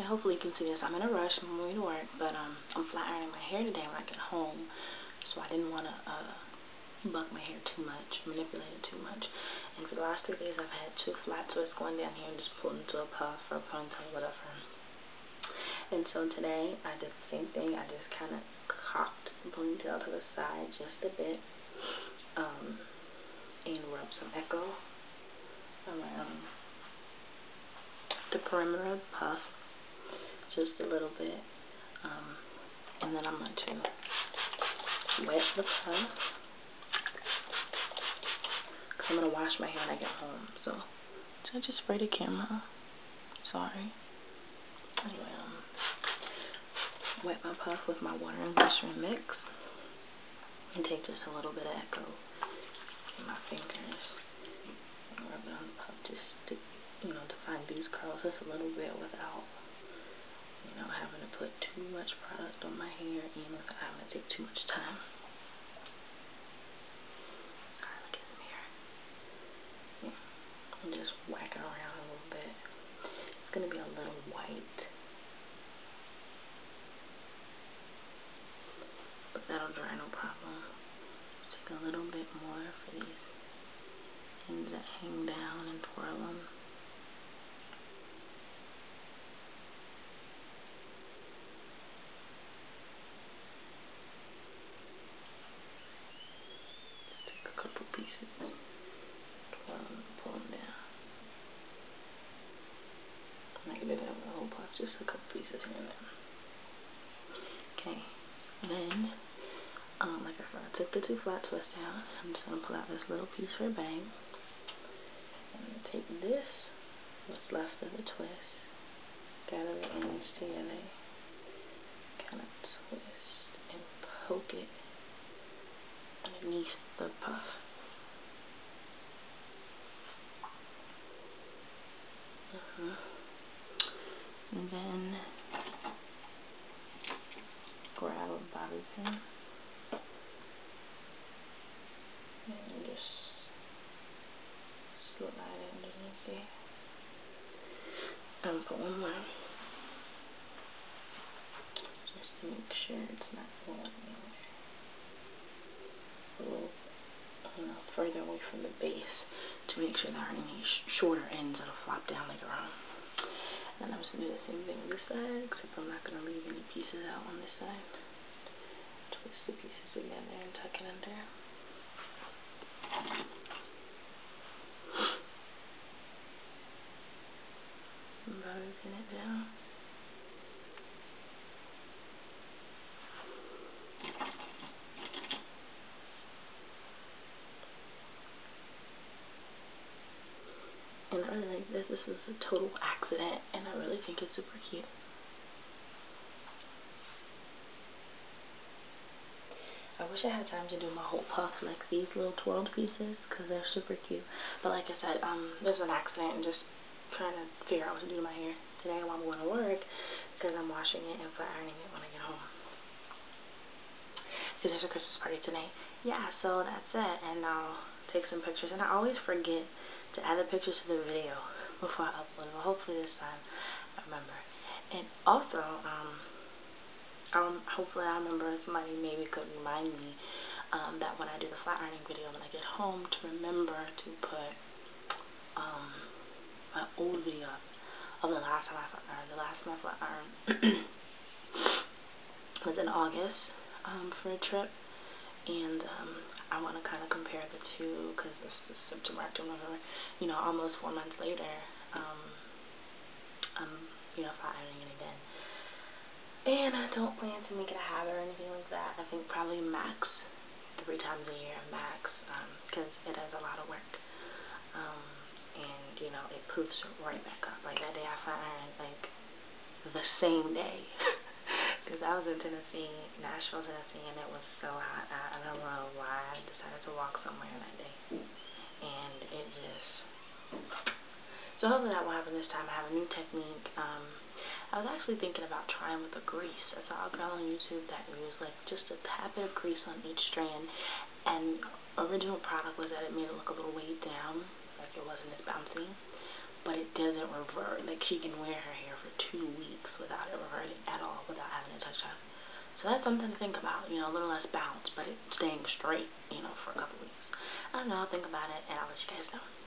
Okay, hopefully you can see this. I'm in a rush. I'm going to work, but um, I'm flat ironing my hair today when I get home, so I didn't want to uh, buck my hair too much, manipulate it too much. And for the last three days, I've had two flat twists going down here and just pulled into a puff or a ponytail, whatever. And so today, I did the same thing. I just kind of cocked the ponytail to the side just a bit, um, and rubbed some Echo around the perimeter of the puff just a little bit. Um, and then I'm going to wet the puff. Cause I'm going to wash my hair when I get home. So, did I just spray the camera? Sorry. Anyway, um, wet my puff with my water and glycerin mix. And take just a little bit of Echo in my fingers. And rub it on the puff just to, you know, define these curls just a little bit without having to put too much product on my hair and without having to take too much time. Alright, look in the mirror. Yeah. And just whack it around a little bit. It's going to be a little white. But that'll dry no problem. Take a little bit more for these ends that hang down and twirl them. Just a couple pieces here and there. Okay, then, um, like I said, I took the two flat twists out. I'm just going to pull out this little piece for a bang. I'm going to take this, what's left of the twist, gather the ends together, kind of twist and poke it underneath the puff. Uh-huh and then grab a bobby pin. And just slide it underneath there and put one more. Just to make sure it's not going anywhere a little you know, further away from the base to make sure there aren't any sh shorter ends that'll flop down later on. And I'm just going to do the same thing on this side, except I'm not going to leave any pieces out on this side. Twist the pieces together and tuck it under. Pin it down. I really like this. This is a total accident, and I really think it's super cute. I wish I had time to do my whole puff like these little twirled pieces because they're super cute. But like I said, um, there's an accident and just trying to figure out what to do to my hair today while I'm going to work because I'm washing it and flat ironing it when I get home. Because there's a Christmas party tonight. Yeah, so that's it. And I'll take some pictures. And I always forget to add the pictures to the video before I upload it. But hopefully this time I remember. And also, um, um, hopefully I remember somebody maybe could remind me um, that when I do the flat ironing video when I get home to remember to put um, my old video of the last time I flat ironed. The last time I flat ironed was in August um, for a trip and um, I want to kind of compare the two because this is October, November, you know, almost four months later, um, I'm, you know, firing it again. And I don't plan to make it a habit or anything like that. I think probably max three times a year, max, because um, it is a lot of work. Um, and, you know, it poofs right back up. Like that day I flat ironed, like, the same day. Because I was in Tennessee, Nashville, Tennessee, and it was so hot. I, I don't know why I decided to walk somewhere that day, and it just. So hopefully that will happen this time. I have a new technique. Um, I was actually thinking about trying with a grease. I saw a girl on YouTube that used like just a tap of grease on each strand, and original product was that it made it look a little weighed down, like it wasn't as bouncy. but it doesn't revert. Like she can wear her hair for two weeks without it reverting at all, without having to touch down. So that's something to think about. You know, a little less bounce, but staying straight. You know, for a couple weeks. I don't know. I'll think about it, and I'll let you guys know.